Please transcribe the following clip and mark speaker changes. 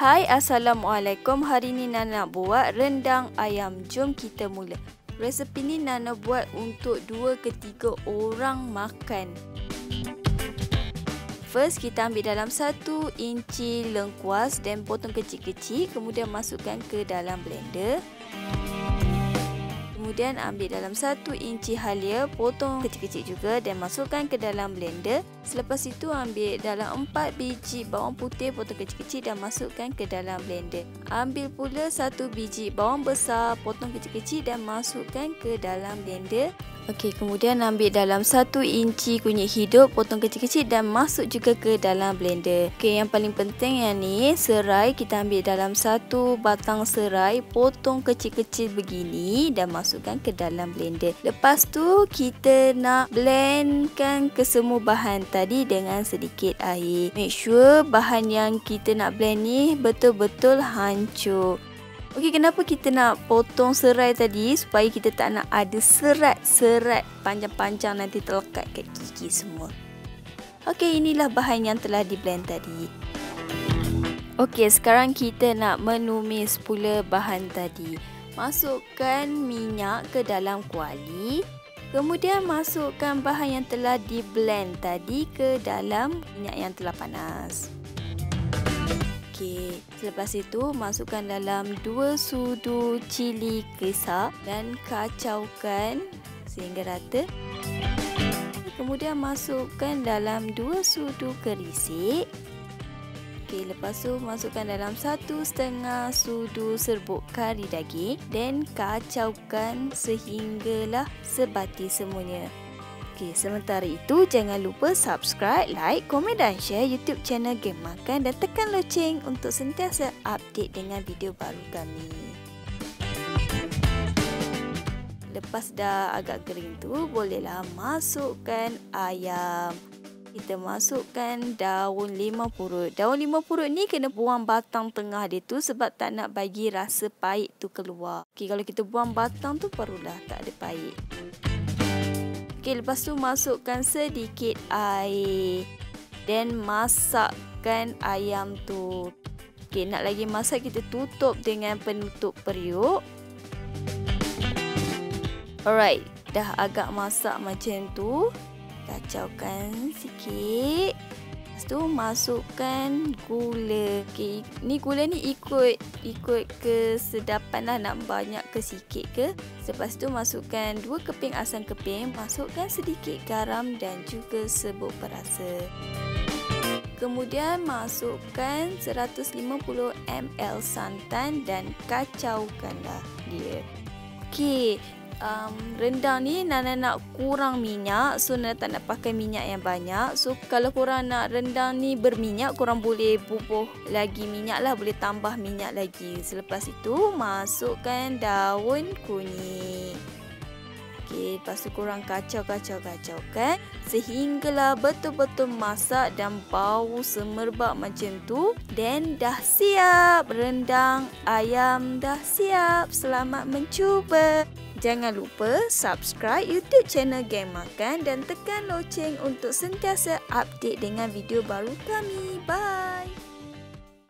Speaker 1: Hai Assalamualaikum. Hari ni Nana buat rendang ayam. Jom kita mula. Resepi ni Nana buat untuk 2 ke 3 orang makan. First kita ambil dalam 1 inci lengkuas dan potong kecil-kecil. Kemudian masukkan ke dalam blender Kemudian ambil dalam 1 inci halia, potong kecil-kecil juga dan masukkan ke dalam blender. Selepas itu ambil dalam 4 biji bawang putih, potong kecil-kecil dan masukkan ke dalam blender. Ambil pula 1 biji bawang besar, potong kecil-kecil dan masukkan ke dalam blender. Okey, kemudian ambil dalam 1 inci kunyit hidup, potong kecil-kecil dan masuk juga ke dalam blender. Okey, yang paling penting yang ni, serai kita ambil dalam 1 batang serai, potong kecil-kecil begini dan masukkan ke dalam blender. Lepas tu, kita nak blendkan ke semua bahan tadi dengan sedikit air. Make sure bahan yang kita nak blend ni betul-betul hancur. Okey, kenapa kita nak potong serai tadi supaya kita tak nak ada serat-serat panjang-panjang nanti terlekat kat gigi semua. Okey, inilah bahan yang telah di blend tadi. Okey, sekarang kita nak menumis pula bahan tadi. Masukkan minyak ke dalam kuali. Kemudian masukkan bahan yang telah di blend tadi ke dalam minyak yang telah panas. Okey, selepas itu masukkan dalam 2 sudu cili kesak dan kacaukan sehingga rata. Kemudian masukkan dalam 2 sudu kerisik. Okey, lepas tu masukkan dalam 1 setengah sudu serbuk kari daging dan kacaukan sehinggalah sebati semuanya. Okey, sementara itu jangan lupa subscribe, like, komen dan share YouTube channel Game Makan dan tekan loceng untuk sentiasa update dengan video baru kami. Lepas dah agak kering tu, bolehlah masukkan ayam. Kita masukkan daun lima purut. Daun lima purut ni kena buang batang tengah dia tu sebab tak nak bagi rasa pahit tu keluar. Okey, kalau kita buang batang tu barulah tak ada pahit. Okey, lepas tu masukkan sedikit air dan masakkan ayam tu. Okey, nak lagi masak kita tutup dengan penutup periuk. Alright, dah agak masak macam tu. Kacaukan sikit. Tu masukkan gula. Okey, ni gula ni ikut ikut kesedapan lah nak banyak ke sikit ke. Lepas tu masukkan 2 keping asam keping, masukkan sedikit garam dan juga serbuk perasa. Kemudian masukkan 150 ml santan dan kacaukanlah dia. Okey, um, rendang ni Nana nak kurang minyak. So Nana tak nak pakai minyak yang banyak. So kalau korang nak rendang ni berminyak korang boleh bubuh lagi minyak lah. Boleh tambah minyak lagi. Selepas itu masukkan daun kunyit. Okey, lepas tu korang kacau-kacau-kacau kan Sehinggalah betul-betul masak dan bau semerbak macam tu. Dan dah siap. Rendang ayam dah siap. Selamat mencuba Jangan lupa subscribe YouTube channel Game Makan dan tekan loceng untuk sentiasa update dengan video baru kami. Bye!